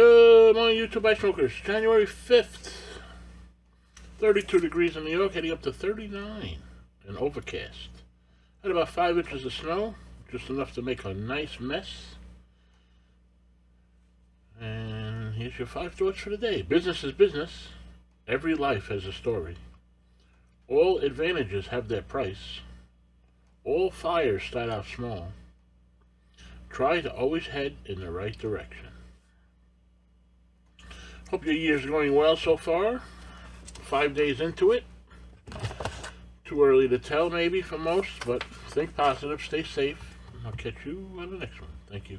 Good morning, YouTube Ice Smokers. January 5th. 32 degrees in New York, heading up to 39 and overcast. Had about 5 inches of snow, just enough to make a nice mess. And here's your five thoughts for the day. Business is business. Every life has a story. All advantages have their price. All fires start out small. Try to always head in the right direction. Hope your year's going well so far. Five days into it. Too early to tell maybe for most, but think positive, stay safe. I'll catch you on the next one. Thank you.